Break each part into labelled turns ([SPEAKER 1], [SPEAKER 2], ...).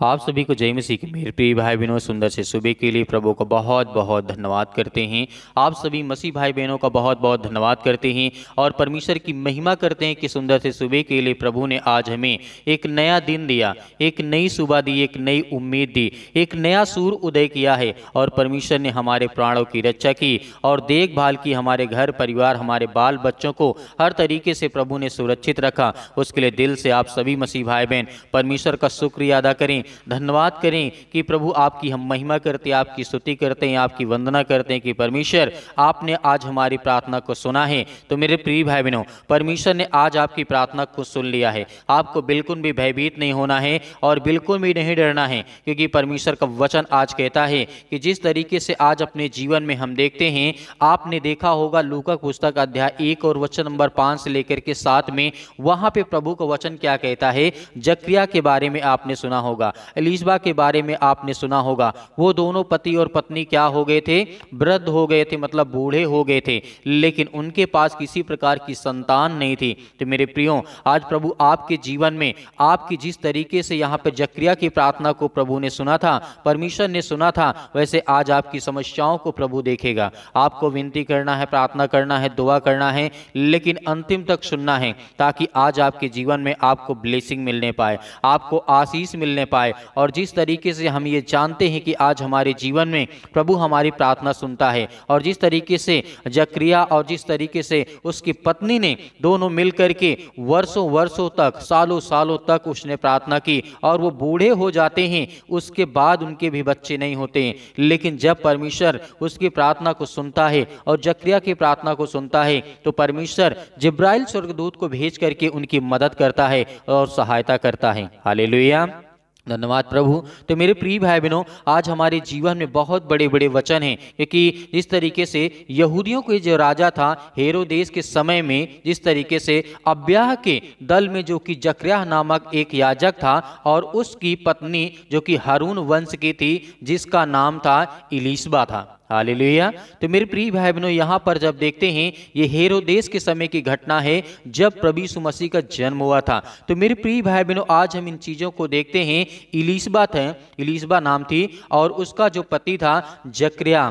[SPEAKER 1] आप सभी को जय मसीह के मेरे प्रिय भाई बहनों, सुंदर से सुबह के लिए प्रभु को बहुत बहुत धन्यवाद करते हैं। आप सभी मसीह भाई बहनों का बहुत बहुत धन्यवाद करते हैं और परमेश्वर की महिमा करते हैं कि सुंदर से सुबह के लिए प्रभु ने आज हमें एक नया दिन दिया, एक नई सुबह दी, एक नई उम्मीद दी, एक नया सूर उदय किया है और परमेश्वर ने हमारे प्राणों की रक्षा की और देखभाल की हमारे घर, परिवार, हमारे बाल बच्चों को हर तरीके से प्रभु ने सुरक्षित रखा। उसके लिए दिल से आप सभी मसीह भाई बहन, परमेश्वर का शुक्रिया अदा करें। धन्यवाद करें कि प्रभु आपकी हम महिमा करते हैं आपकी स्तुति करते हैं, आपकी वंदना करते हैं कि परमेश्वर, आपने आज हमारी प्रार्थना को सुना है। तो मेरे प्रिय भाई बहनों परमेश्वर ने आज आपकी प्रार्थना को सुन लिया है। आपको बिल्कुल भी भयभीत नहीं होना है और बिल्कुल भी नहीं डरना है, क्योंकि परमेश्वर का वचन आज कहता है कि जिस तरीके से आज अपने जीवन में हम देखते हैं, आपने देखा होगा लूका पुस्तक अध्याय एक और वचन नंबर पाँच से लेकर के सात में, वहाँ पे प्रभु का वचन क्या कहता है? जक्रिया के बारे में आपने सुना होगा। एलिजबा के बारे में आपने सुना होगा। वो दोनों पति और पत्नी क्या हो गए थे? वृद्ध हो गए थे मतलब बूढ़े हो गए थे। लेकिन उनके पास किसी प्रकार की संतान नहीं थी। तो मेरे प्रियो, आज प्रभु आपके जीवन में, आपकी जिस तरीके से यहाँ पर जक्रिया की प्रार्थना को प्रभु ने सुना था, परमेश्वर ने सुना था, वैसे आज आपकी समस्याओं को प्रभु देखेगा। आपको विनती करना है, प्रार्थना करना है, दुआ करना है, लेकिन अंतिम तक सुनना है, ताकि आज आपके जीवन में आपको ब्लेसिंग मिलने पाए, आपको आशीष मिलने पाए। और जिस तरीके से हम ये जानते हैं कि आज हमारे जीवन में प्रभु हमारी प्रार्थना सुनता है, और जिस तरीके से जक्रिया और जिस तरीके से उसकी पत्नी ने दोनों मिलकर के वर्षों वर्षों तक, सालों सालों तक उसने प्रार्थना की, और वो बूढ़े हो जाते हैं, उसके बाद उनके भी बच्चे नहीं होते लेकिन जब परमेश्वर उसकी प्रार्थना को सुनता है और जक्रिया की प्रार्थना को सुनता है तो परमेश्वर जिब्राइल स्वर्गदूत को भेज करके उनकी मदद करता है और सहायता करता है। हालेलुया। धन्यवाद प्रभु। तो मेरे प्रिय भाई बहनों आज हमारे जीवन में बहुत बड़े बड़े वचन हैं, क्योंकि जिस तरीके से यहूदियों के जो राजा था हेरो देश के समय में जिस तरीके से अब्याह के दल में जो कि जक्रिया नामक एक याजक था, और उसकी पत्नी जो कि हारून वंश की थी, जिसका नाम था इलिशबा था। हालेलुया। तो मेरे प्रिय भाई बहनों यहाँ पर जब देखते हैं, ये हेरो देश के समय की घटना है, जब प्रभु यीशु मसीह का जन्म हुआ था। तो मेरे प्रिय भाई बहनों आज हम इन चीज़ों को देखते हैं। इलिशबा थे इलिशबा नाम थी, और उसका जो पति था जक्रिया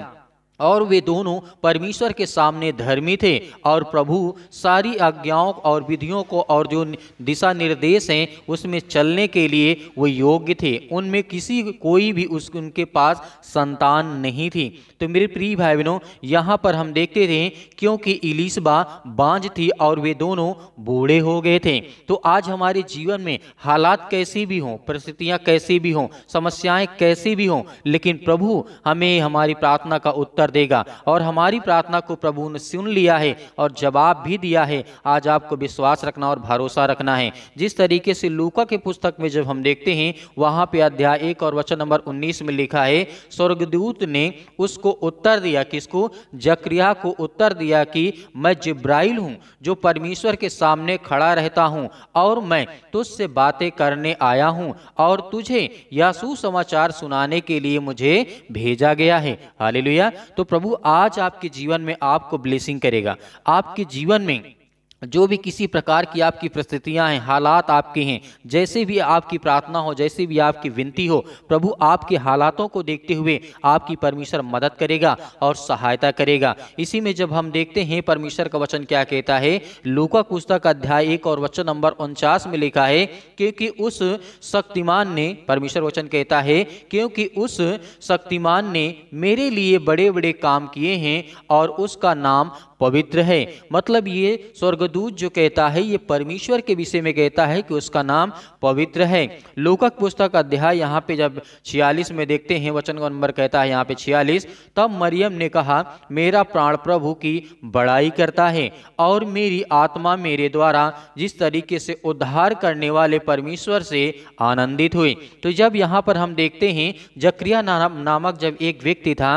[SPEAKER 1] और वे दोनों परमेश्वर के सामने धर्मी थे और प्रभु सारी आज्ञाओं और विधियों को और जो दिशा निर्देश हैं, उसमें चलने के लिए वो योग्य थे। उनमें किसी कोई भी उस उनके पास संतान नहीं थी। तो मेरे प्रिय भाई बहनों यहाँ पर हम देखते थे क्योंकि इलिसबा बांझ थी और वे दोनों बूढ़े हो गए थे। तो आज हमारे जीवन में हालात कैसी भी हों, परिस्थितियाँ कैसी भी हों, समस्याएँ कैसी भी हों, लेकिन प्रभु हमें हमारी प्रार्थना का उत्तर कर देगा और हमारी प्रार्थना को प्रभु ने सुन लिया है और जवाब भी दिया है। आज आपको विश्वास रखना और भरोसा रखना है। जिस तरीके से लूका के पुस्तक में जब हम देखते हैं, वहाँ पे अध्याय एक और वचन नंबर 19 में लिखा है, स्वर्गदूत ने उसको उत्तर दिया किसको? जक्रिया को उत्तर दिया कि मैं जिब्राइल हूँ, जो परमेश्वर के सामने खड़ा रहता हूँ और मैं तुझसे बातें करने आया हूँ और तुझे यह सुसमाचार सुनाने के लिए मुझे भेजा गया है। हालेलुया। तो प्रभु आज आपके जीवन में आपको ब्लेसिंग करेगा। आपके जीवन में जो भी किसी प्रकार की आपकी परिस्थितियाँ हैं, हालात आपके हैं, जैसे भी आपकी प्रार्थना हो, जैसे भी आपकी विनती हो, प्रभु आपके हालातों को देखते हुए आपकी परमेश्वर मदद करेगा और सहायता करेगा। इसी में जब हम देखते हैं, परमेश्वर का वचन क्या कहता है? लूका पुस्तक अध्याय एक और वचन नंबर उनचास में लिखा है, क्योंकि उस शक्तिमान ने, परमेश्वर वचन कहता है, क्योंकि उस शक्तिमान ने मेरे लिए बड़े बड़े काम किए हैं और उसका नाम पवित्र है। मतलब ये स्वर्गदूत जो कहता है, ये परमेश्वर के विषय में कहता है कि उसका नाम पवित्र है। लोकक पुस्तक अध्याय यहाँ पे जब छियालीस में देखते हैं, वचन का नंबर कहता है यहाँ पे छियालीस, तब मरियम ने कहा, मेरा प्राण प्रभु की बड़ाई करता है और मेरी आत्मा मेरे द्वारा जिस तरीके से उद्धार करने वाले परमेश्वर से आनंदित हुई। तो जब यहाँ पर हम देखते हैं, जक्रिया नामक जब एक व्यक्ति था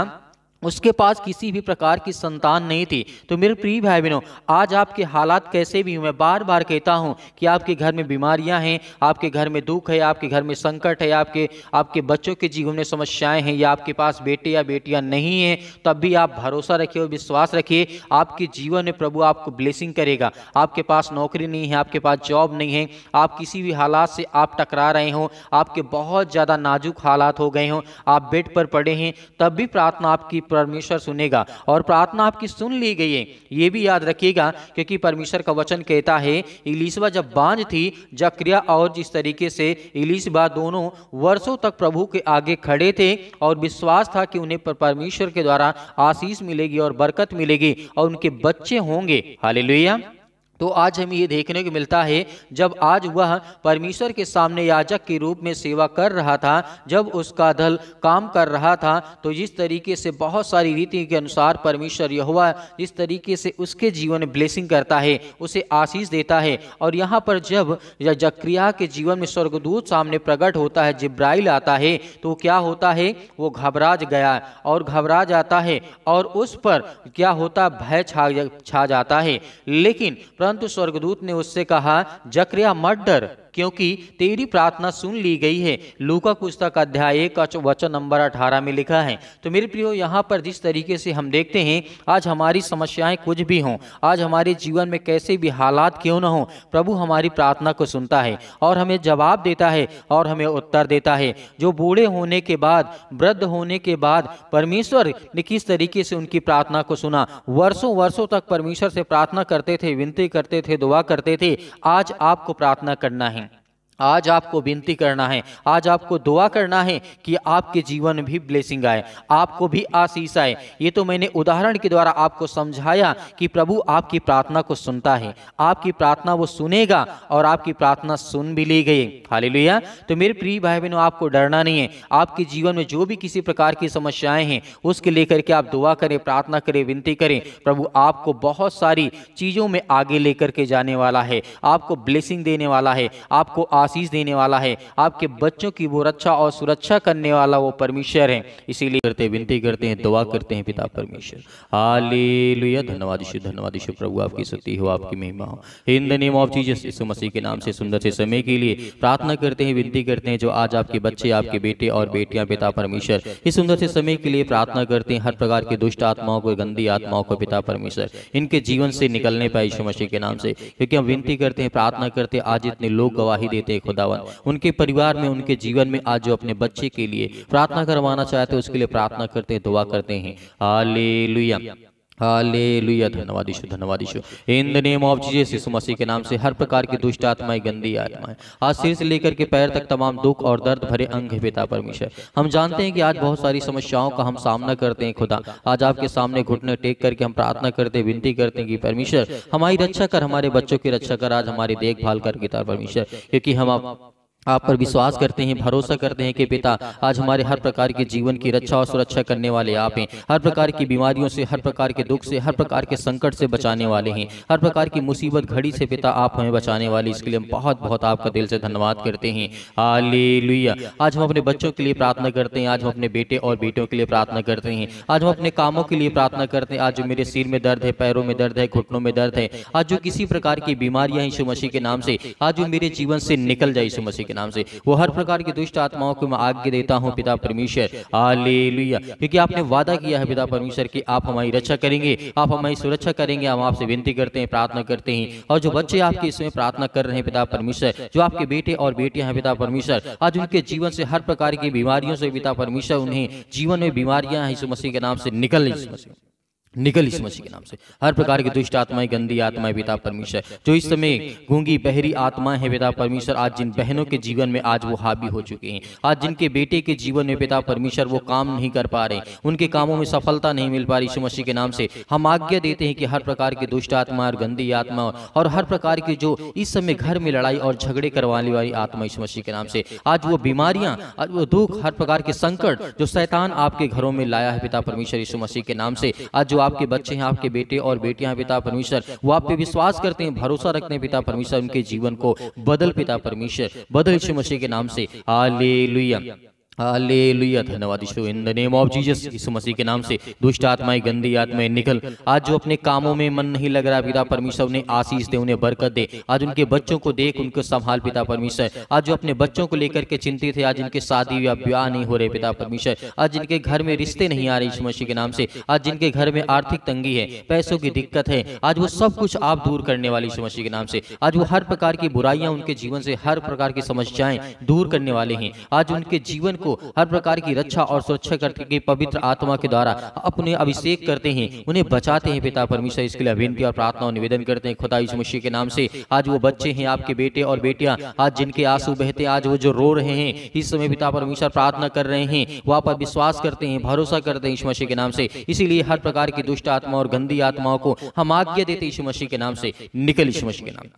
[SPEAKER 1] उसके पास किसी भी प्रकार की संतान नहीं थी। तो मेरे प्रिय भाई बहनों आज आपके हालात कैसे भी हूँ, मैं बार बार कहता हूँ कि आपके घर में बीमारियाँ हैं, आपके घर में दुख है, आपके घर में संकट है, आपके आपके बच्चों के जीवन में समस्याएँ हैं, या आपके पास बेटे या बेटियाँ नहीं हैं, तब भी आप भरोसा रखिए और विश्वास रखिए, आपके जीवन में प्रभु आपको ब्लेसिंग करेगा। आपके पास नौकरी नहीं है, आपके पास जॉब नहीं है, आप किसी भी हालात से आप टकरा रहे हों, आपके बहुत ज़्यादा नाजुक हालात हो गए हों, आप बेड पर पड़े हैं, तब भी प्रार्थना आपकी परमेश्वर सुनेगा और प्रार्थना आपकी सुन ली गई है। ये भी याद रखिएगा, क्योंकि परमेश्वर का वचन कहता है इलिसबा जब बांझ थी जक्रिया और जिस तरीके से इलिसबा दोनों वर्षों तक प्रभु के आगे खड़े थे और विश्वास था कि उन्हें परमेश्वर के द्वारा आशीष मिलेगी और बरकत मिलेगी और उनके बच्चे होंगे। हालेलुया। तो आज हमें ये देखने को मिलता है, जब आज वह परमेश्वर के सामने याजक के रूप में सेवा कर रहा था, जब उसका दल काम कर रहा था तो जिस तरीके से बहुत सारी रीति के अनुसार परमेश्वर यहुआ जिस तरीके से उसके जीवन में ब्लेसिंग करता है, उसे आशीष देता है। और यहाँ पर जब जक्रिया के जीवन में स्वर्गदूत सामने प्रकट होता है, जिब्राइल आता है तो क्या होता है? वो घबरा गया और घबरा जाता है और उस पर क्या होता? भय छा छा जाता है। लेकिन परंतु स्वर्गदूत ने उससे कहा जक्रिया मर्डर डर क्योंकि तेरी प्रार्थना सुन ली गई है। लूका पुस्तक अध्याय एक वचन नंबर अठारह में लिखा है तो मेरे प्रियो, यहाँ पर जिस तरीके से हम देखते हैं, आज हमारी समस्याएँ कुछ भी हों, आज हमारे जीवन में कैसे भी हालात क्यों ना हो, प्रभु हमारी प्रार्थना को सुनता है और हमें जवाब देता है और हमें उत्तर देता है। जो बूढ़े होने के बाद, वृद्ध होने के बाद परमेश्वर ने किस तरीके से उनकी प्रार्थना को सुना? वर्षों वर्षों तक परमेश्वर से प्रार्थना करते थे, विनती करते थे, दुआ करते थे, आज आपको प्रार्थना करना है। आज आपको विनती करना है, आज आपको दुआ करना है कि आपके जीवन भी ब्लेसिंग आए, आपको भी आशीष आए। ये तो मैंने उदाहरण के द्वारा आपको समझाया कि प्रभु आपकी प्रार्थना को सुनता है, आपकी प्रार्थना वो सुनेगा और आपकी प्रार्थना सुन भी ली गई। हाली तो मेरे प्रिय भाई बहनों आपको डरना नहीं है, आपके जीवन में जो भी किसी प्रकार की समस्याएँ हैं, उसके लेकर के आप दुआ करें, प्रार्थना करें, विनती करें। प्रभु आपको बहुत सारी चीज़ों में आगे लेकर के जाने वाला है, आपको ब्लेसिंग देने वाला है, आपको आशीष देने वाला है। आपके बच्चों की वो रक्षा और सुरक्षा करने वाला वो परमेश्वर है। इसीलिए करते, विनती करते हैं, दुआ करते हैं पिता परमेश्वर। हालेलुया। धन्यवाद ईश्वर धन्यवाद ईश्वर प्रभु। आपकी सती हो, आपकी महिमा हो। In the name of Jesus यीशु मसीह के नाम से सुंदर से समय के लिए प्रार्थना करते हैं, विनती करते हैं, जो आज आपके बच्चे, आपके बेटे और बेटियाँ, पिता परमेश्वर, इस सुंदर से समय के लिए प्रार्थना करते हैं। हर प्रकार की दुष्ट आत्माओं को, गंदी आत्माओं को, पिता परमेश्वर, इनके जीवन से निकलने पाए यीशु मसीह के नाम से। क्योंकि हम विनती करते हैं, प्रार्थना करते हैं, आज इतने लोग गवाही देते हैं खुदावन, उनके परिवार में, उनके जीवन में आज जो अपने बच्चे के लिए प्रार्थना करवाना चाहते हैं, उसके लिए प्रार्थना करते हैं, दुआ करते हैं। हालेलुया। धन्यवाद धन्यवाद in the name of Jesus यीशु मसीह के नाम से हर प्रकार की दुष्ट आत्माएँ, गंदी आत्माएँ आज सिर से लेकर के पैर तक तमाम दुख और दर्द भरे अंग है पिता परमेश्वर। हम जानते हैं कि आज बहुत सारी समस्याओं का हम सामना करते हैं खुदा। आज आपके सामने घुटने टेक करके हम प्रार्थना करते विनती करते हैं कि परमेश्वर, हमारी रक्षा कर, हमारे बच्चों की रक्षा कर, आज हमारी देखभाल कर, पिता परमेश्वर, क्योंकि हम आप आप पर विश्वास करते हैं भरोसा करते हैं कि पिता आज हमारे हर प्रकार के जीवन की रक्षा और सुरक्षा करने वाले आप हैं। हर प्रकार की बीमारियों से हर प्रकार के दुख से हर प्रकार के संकट से बचाने वाले हैं। हर प्रकार की मुसीबत घड़ी से पिता आप हमें बचाने वाले इसके लिए हम बहुत बहुत आपका दिल से धन्यवाद करते हैं। हालेलुया। आज हम अपने बच्चों के लिए प्रार्थना करते हैं आज हम अपने बेटे और बेटियों के लिए प्रार्थना करते हैं। आज हम अपने कामों के लिए प्रार्थना करते हैं। आज जो मेरे सिर में दर्द है पैरों में दर्द है घुटनों में दर्द है आज जो किसी प्रकार की बीमारियाँ यीशु मसीह के नाम से आज जो मेरे जीवन से निकल जाए यीशु मसीह के नाम से। वो हर प्रकार की दुष्ट आत्माओं को मैं आज्ञा देता हूँ, पिता परमेश्वर। हालेलुया। क्योंकि आपने वादा किया है, पिता परमेश्वर, की आप हमारी रक्षा करेंगे, आप हमारी सुरक्षा करेंगे, हम आपसे विनती करते हैं, प्रार्थना करते हैं। और जो बच्चे आपके इसमें प्रार्थना कर रहे हैं, पिता परमेश्वर, जो आपके बेटे और बेटियाँ हैं, पिता परमेश्वर, आज उनके जीवन से हर प्रकार की बीमारियों से, पिता परमेश्वर, उन्हें जीवन में बीमारियाँ हैं इस मसीह के नाम से निकल। मसीह निकल इस मसीह के नाम से। हर प्रकार की दुष्ट आत्माएँ गंदी आत्माएँ पिता परमेश्वर। जो इस समय गूँगी बहरी आत्माएँ हैं पिता परमेश्वर। आज जिन बहनों के जीवन में आज वो हावी हो चुके हैं। आज जिनके बेटे के जीवन में पिता परमेश्वर वो काम नहीं कर पा रहे। उनके कामों में सफलता नहीं मिल पा रही यीशु मसीह के नाम से। हम आज्ञा देते हैं कि हर प्रकार की दुष्ट आत्मा और गंदी आत्मा और हर प्रकार की जो इस समय घर में लड़ाई और झगड़े करवाने वाली आत्मा यीशु मसीह के नाम से। आज वो बीमारियाँ आज वो दुख हर प्रकार के संकट जो शैतान आपके घरों में लाया है पिता परमेश्वर यीशु मसीह के नाम से आज जो आपके बच्चे हैं, आपके बेटे और बेटियाँ पिता परमेश्वर, वो आप पे विश्वास करते हैं, भरोसा रखते हैं, पिता परमेश्वर, उनके जीवन को। बदल, पिता परमेश्वर, बदल यीशु मसीह के नाम से। हालेलुया। हालेलुया। धन्यवाद ईश्वर in the name of Jesus यीशु मसीह के नाम से दुष्ट आत्माएँ, गंदी आत्माएँ निकल। आज जो अपने कामों में मन नहीं लग रहा, पिता परमेश्वर उन्हें आशीष दे, उन्हें बरकत दे। आज उनके बच्चों को देख, उनको संभाल, पिता परमेश्वर। आज जो अपने बच्चों को लेकर के चिंतित है, आज इनके शादी या ब्याह नहीं हो रहे, पिता परमेश्वर। आज जिनके घर में रिश्ते नहीं आ रहे यीशु मसीह के नाम से। आज जिनके घर में आर्थिक तंगी है, पैसों की दिक्कत है, आज वो सब कुछ आप दूर करने वाले यीशु मसीह के नाम से। आज वो हर प्रकार की बुराइयाँ उनके जीवन से हर प्रकार की समस्याएँ दूर करने वाले हैं। आज उनके जीवन को हर प्रकार की रक्षा और सुरक्षा करके पवित्र आत्मा के द्वारा अपने अभिषेक करते हैं, उन्हें बचाते हैं पिता परमेश्वर, इसके लिए विनती और प्रार्थना और निवेदन करते हैं। खुदा यीशु मसीह के नाम से आज वो बच्चे हैं, आपके बेटे और बेटियाँ, आज जिनके आँसू बहते आज वो जो रो रहे हैं, इस समय पिता परमेश्वर प्रार्थना कर रहे हैं, वो आप विश्वास करते हैं, भरोसा करते हैं मसीह के नाम से। इसीलिए हर प्रकार की दुष्ट आत्मा और गंदी आत्माओं को हम आज्ञा देते मसीह के नाम से। निकल मसीह के नाम।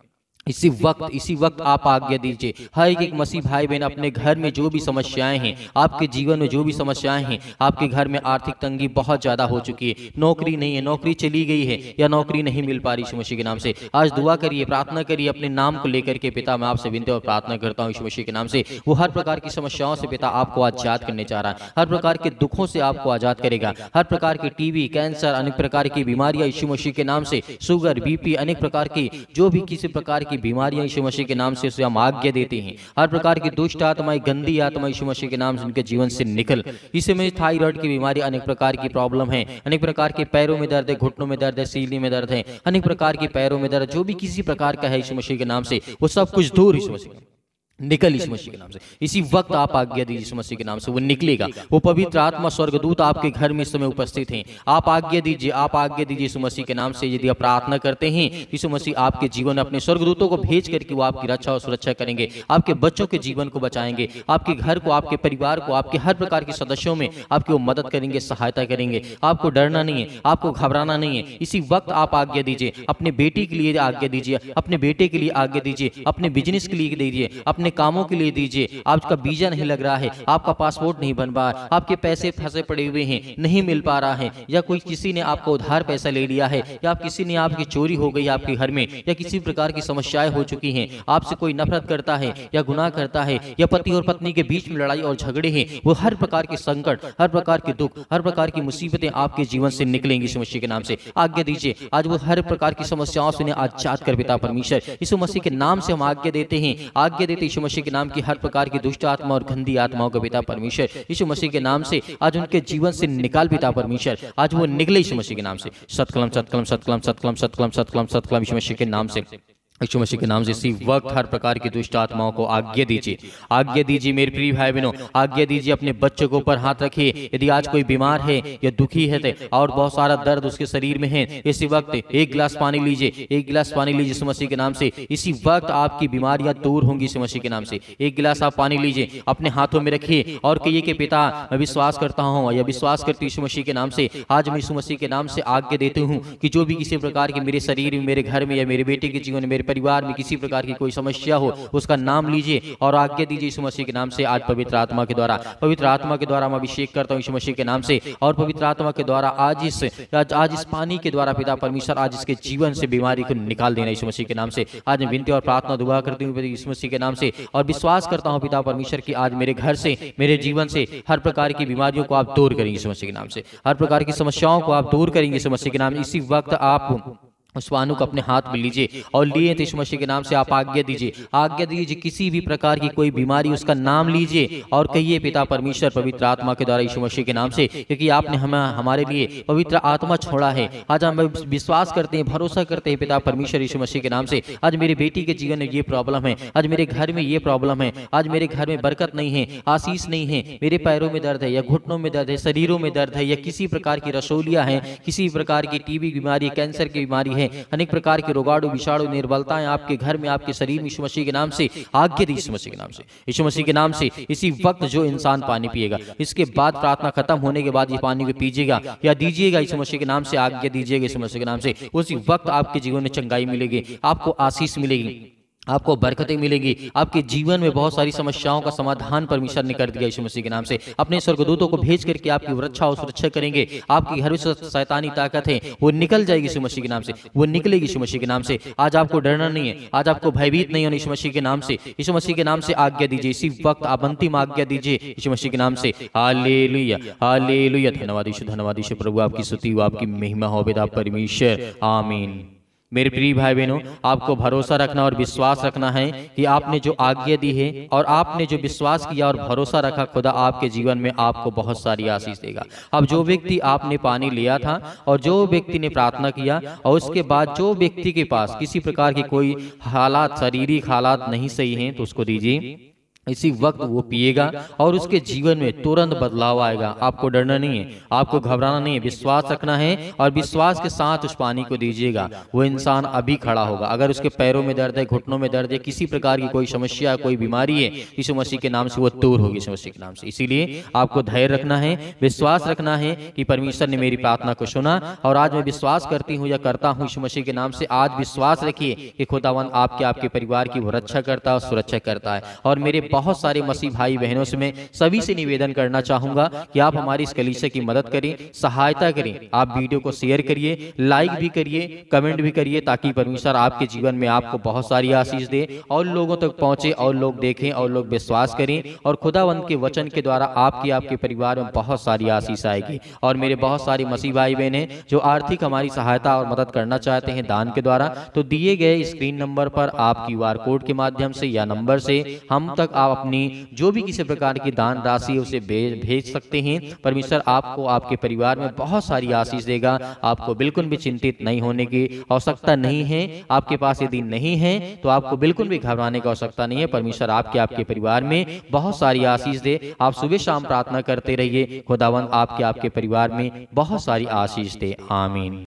[SPEAKER 1] इसी वक्त इसी वक्त आप आज्ञा दीजिए। हर एक एक मसीह भाई बहन अपने घर में जो भी समस्याएँ हैं आपके जीवन में जो भी समस्याएँ हैं आपके घर में आर्थिक तंगी बहुत ज़्यादा हो चुकी है। नौकरी नहीं है नौकरी चली गई है या नौकरी नहीं मिल पा रही यीशु मसीह के नाम से। आज दुआ करिए प्रार्थना करिए अपने नाम को लेकर के पिता मैं आपसे विनती और प्रार्थना करता हूँ यीशु मसीह के नाम से। वो हर प्रकार की समस्याओं से पिता आपको आज़ाद करने चाह रहा है हर प्रकार के दुखों से आपको आज़ाद करेगा हर प्रकार की टीबी कैंसर अनेक प्रकार की बीमारियाँ यीशु मसीह के नाम से शुगर बीपी अनेक प्रकार की जो भी किसी प्रकार की बीमारियाँ यीशु मसीह के नाम से हम आज्ञा देते हैं। हर प्रकार की दुष्ट आत्माएँ, गंदी आत्मा यीशु मसीह के नाम से उनके जीवन से निकल। इसी में थायराइड की बीमारी अनेक प्रकार की प्रॉब्लम है। अनेक प्रकार के पैरों में दर्द है, घुटनों में दर्द है, सीली में दर्द है। अनेक प्रकार के पैरों में दर्द, जो भी किसी प्रकार का है यीशु मसीह के नाम से, वो सब कुछ दूर यीशु मसीह निकल यीशु मसीह के नाम से। इसी वक्त आप आज्ञा दीजिए यीशु मसीह के नाम से वो निकलेगा। वो पवित्र आत्मा स्वर्गदूत आपके घर में इस समय उपस्थित हैं। आप आज्ञा दीजिए आप आज्ञा दीजिए यीशु मसीह के नाम से यदि आप प्रार्थना करते हैं यीशु मसीह आपके जीवन अपने स्वर्गदूतों को भेज करके वो आपकी रक्षा और सुरक्षा करेंगे आपके बच्चों के जीवन को बचाएँगे आपके घर को आपके परिवार को आपके हर प्रकार के सदस्यों में आपकी वो मदद करेंगे सहायता करेंगे। आपको डरना नहीं है आपको घबराना नहीं है। इसी वक्त आप आज्ञा दीजिए अपने बेटी के लिए आज्ञा दीजिए अपने बेटे के लिए आज्ञा दीजिए अपने बिज़नेस के लिए दीजिए अपने कामों के लिए दीजिए। आपका वीज़ा नहीं लग रहा है। आपका पासपोर्ट नहीं बन पा आपके पैसे फंसे पड़े हुए हैं। नहीं मिल पा रहा है। या कोई किसी ने आपको उधार पैसा ले लिया है। या किसी ने आपकी चोरी हो गई आपके घर में। या किसी प्रकार की समस्याएँ हो चुकी हैं। आपसे कोई नफरत करता है या गुनाह करता है। या पति और पत्नी के बीच में लड़ाई और झगड़े हैं। वो हर प्रकार के संकट हर प्रकार के दुख हर प्रकार की मुसीबतें आपके जीवन से निकलेंगी इस मसीह के नाम से। आज्ञा दीजिए। आज वो हर प्रकार की समस्याओं से आज़ाद कर पिता परमेश्वर। यीशु मसीह के नाम से हम आज्ञा देते हैं। आज्ञा देते यीशु मसीह के नाम की हर प्रकार की दुष्ट आत्मा और गंदी आत्माओं का पिता परमेश्वर। यीशु मसीह के नाम से आज उनके जीवन से निकाल पिता परमेश्वर। आज वो निकले यीशु मसीह के नाम से। सतकलम सतकलम सतकलम सतकलम सतकलम सतकलम सतकलम यीशु मसीह के नाम से। यीशु मसीह के नाम से इसी वक्त हर प्रकार की दुष्ट आत्माओं को आज्ञा दीजिए। आज्ञा दीजिए मेरे प्रिय भाई बहनों आज्ञा दीजिए अपने बच्चों के ऊपर हाथ रखिए। यदि आज कोई बीमार है या दुखी है और बहुत सारा दर्द उसके शरीर में है, इसी वक्त एक गिलास पानी लीजिए। एक गिलास पानी लीजिए यीशु मसीह के नाम से। इसी वक्त आपकी बीमारियाँ दूर होंगी यीशु मसीह के नाम से। एक गिलास आप पानी लीजिए, अपने हाथों में रखिए। और कहिए कि पिता, मैं विश्वास करता हूँ या विश्वास करती यीशु मसीह के नाम से। आज मैं यीशु मसीह के नाम से आज्ञा देती हूँ कि जो भी किसी प्रकार के मेरे शरीर में, मेरे घर में या मेरे बेटे के जीवन में मेरे परिवार में किसी प्रकार की कोई समस्या हो, उसका नाम लीजिए और आज्ञा दीजिए यीशु मसीह के नाम से आज पवित्र आत्मा के द्वारा। पवित्र आत्मा के द्वारा मैं अभिषेक करता हूँ यीशु मसीह के नाम से और पवित्र आत्मा के द्वारा आज इस आज इस पानी के द्वारा पिता परमेश्वर आज इसके जीवन से बीमारी को निकाल देना यीशु मसीह के नाम से। आज मैं विनती और प्रार्थना दुआ करती हूँ यीशु मसीह के नाम से और विश्वास करता हूँ पिता परमेश्वर की आज मेरे घर से, मेरे जीवन से हर प्रकार की बीमारियों को आप दूर करेंगे यीशु मसीह के नाम से। हर प्रकार की समस्याओं को आप दूर करेंगे यीशु मसीह के नाम। इसी वक्त आप उस वाहनों को अपने हाथ में लीजिए और लिए तो मसीह के नाम से आप आज्ञा दीजिए। आज्ञा दीजिए किसी भी प्रकार की कोई बीमारी उसका नाम लीजिए और कहिए पिता परमेश्वर पवित्र आत्मा के द्वारा यीशु मसीह के नाम से क्योंकि आपने हमें हमारे लिए पवित्र आत्मा छोड़ा है। आज हम विश्वास करते हैं भरोसा करते हैं पिता परमेश्वर यीशु मसीह के नाम से। आज मेरी बेटी के जीवन में ये प्रॉब्लम है। आज मेरे घर में ये प्रॉब्लम है आज मेरे घर में बरकत नहीं है आशीष नहीं है। मेरे पैरों में दर्द है या घुटनों में दर्द है शरीरों में दर्द है। या किसी प्रकार की रसोलियाँ हैं। किसी प्रकार की टीबी बीमारी कैंसर की बीमारी है हैं। अनेक प्रकार के रोगाणु, विषाणु, निर्बलताएँ आपके घर में, आपके शरीर में, यीशु मसीह के नाम से। आज्ञा दी यीशु मसीह के नाम से। यीशु मसीह के नाम से इसी वक्त जो इंसान पानी पिएगा, इसके बाद प्रार्थना खत्म होने के बाद ये पानी को पीजिएगा या दीजिएगा यीशु मसीह के नाम से, आज्ञा दीजिएगा यीशु मसीह के नाम से, उसी वक्त आपके जीवन में चंगाई मिलेगी, आपको आशीष मिलेगी। आपको बरकतें मिलेंगी। आपके जीवन में बहुत सारी समस्याओं का समाधान परमेश्वर ने कर दिया यीशु मसीह के नाम से। अपने स्वर्गदूतों को भेज करके आपकी रक्षा और सुरक्षा करेंगे। आपकी हर शैतानी ताकत है, वो निकल जाएगी यीशु मसीह के नाम से। वो निकलेगी यीशु मसीह के नाम से। आज आपको डरना नहीं है। आज आपको भयभीत नहीं होना यीशु मसीह के नाम से। यीशु मसीह के नाम से आज्ञा दीजिए। इसी वक्त आप अंतिम आज्ञा दीजिए यीशु मसीह के नाम से। हालेलुया हालेलुया। धन्यवाद यीशु धन्यवाद यीशु प्रभु। आपकी स्तुति आपकी महिमा हो बेदा परमेश्वर। आमीन। मेरे प्रिय भाई बहनों आपको भरोसा रखना और विश्वास रखना है कि आपने जो आज्ञा दी है और आपने जो विश्वास किया और भरोसा रखा खुदा आपके जीवन में आपको बहुत सारी आशीष देगा। अब जो व्यक्ति आपने पानी लिया था और जो व्यक्ति ने प्रार्थना किया और उसके बाद जो व्यक्ति के पास किसी प्रकार की कोई हालात शारीरिक हालात नहीं सही हैं तो उसको दीजिए। इसी वक्त वो पिएगा और उसके जीवन में तुरंत बदलाव आएगा। आपको डरना नहीं है। आपको घबराना नहीं है। विश्वास रखना है और विश्वास के साथ उस पानी को दीजिएगा। वो इंसान अभी खड़ा होगा। अगर उसके पैरों में दर्द है घुटनों में दर्द है किसी प्रकार की कोई समस्या कोई बीमारी है यीशु मसीह के नाम से वो दूर होगी यीशु मसीह के नाम से। इसीलिए आपको धैर्य रखना है विश्वास रखना है कि परमेश्वर ने मेरी प्रार्थना को सुना और आज मैं विश्वास करती हूँ या करता हूँ यीशु मसीह के नाम से आज विश्वास रखिए कि खुदावन आपके आपके परिवार की वो रक्षा करता है और सुरक्षा करता है और मेरे बहुत सारे मसीह भाई बहनों से मैं सभी से निवेदन करना चाहूँगा कि आप हमारी इस कलीसे की मदद करें सहायता करें आप वीडियो को शेयर करिए लाइक भी करिए कमेंट भी करिए ताकि परमेश्वर आपके जीवन में आपको बहुत सारी आशीष दे और लोगों तक पहुँचे और लोग देखें और लोग विश्वास करें और खुदावंत के वचन के द्वारा आपकी आपके परिवार में बहुत सारी आशीष आएगी और मेरे बहुत सारे मसीह भाई बहन जो आर्थिक हमारी सहायता और मदद करना चाहते हैं दान के द्वारा तो दिए गए स्क्रीन नंबर पर आप क्यूआर कोड के माध्यम से या नंबर से हम तक आप अपनी जो भी किसी प्रकार की दान राशि उसे भेज सकते हैं। परमेश्वर आपको आपके परिवार में बहुत सारी आशीष देगा। आपको बिल्कुल भी चिंतित नहीं होने की आवश्यकता नहीं है। आपके पास यदि नहीं है तो आपको बिल्कुल भी घबराने की आवश्यकता नहीं है। परमेश्वर आपके आपके परिवार में बहुत सारी आशीष दे। आप सुबह शाम प्रार्थना करते रहिए। खुदावन आपके आपके परिवार में बहुत सारी आशीष दे। आमीन।